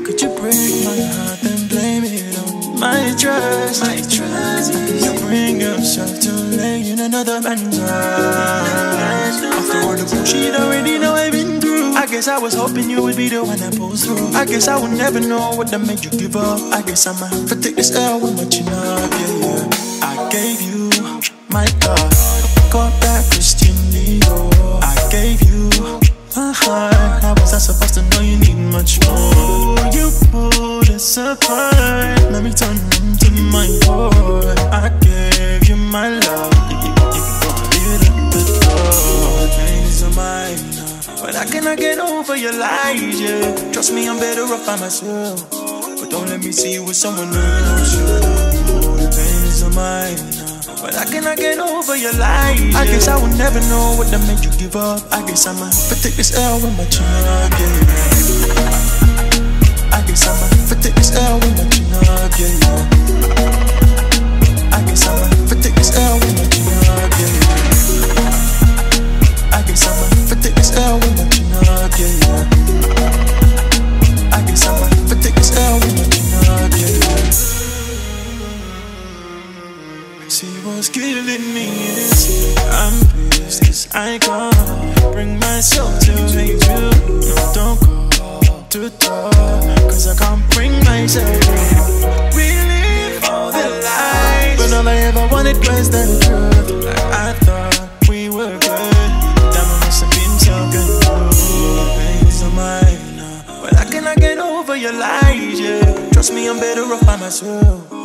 could you break my heart and blame it on my trust? My trust. You bring yourself to lay in another man's eyes. After all the bullshit already know I've been through. I guess I was hoping you would be the one that pulls through. I guess I would never know what that made you give up. I guess I'ma have to take this L with my chin up, yeah, yeah. I gave you my God, apart. Let me turn into my boy. I gave you my love. You, you, you brought it up the door. Pain is mine now. But I cannot get over your lies, yeah. Trust me, I'm better off by myself. But don't let me see you with someone else. Yeah. Pain is mine now. But I cannot get over your lies. Yeah. I guess I will never know what that made you give up. I guess I'ma to take this L with my chin yeah. See what's killing me I'm pissed cause I can't bring myself to hate you. No, don't go to talk Cause I can't bring myself to Really for the lies. But all I ever wanted was the truth. Like I thought we were good. Damn, I must have been so good. Pains of mine But I cannot get over your lies, yeah. Trust me, I'm better off by myself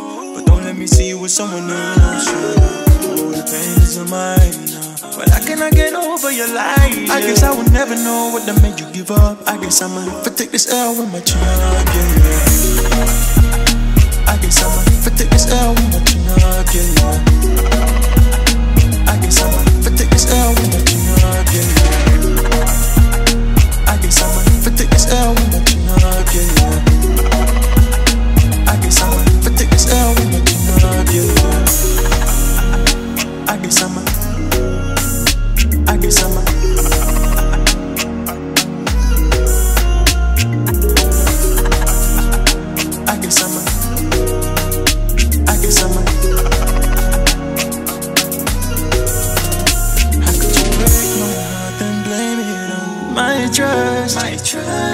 don't let me see you with someone else. Oh, the pain is mine now. But I cannot get over your lies. I guess I will never know what that made you give up. I guess I'ma have to take this L with my chin yeah,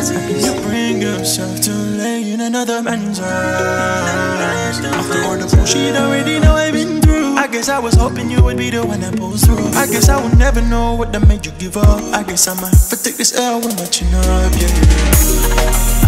How you bring yourself to lay in another man's arms? After all the bullshit already know I've been through. I guess I was hoping you would be the one that pulls through. I guess I will never know what that made you give up. I guess I'ma take this L with my chin up, yeah.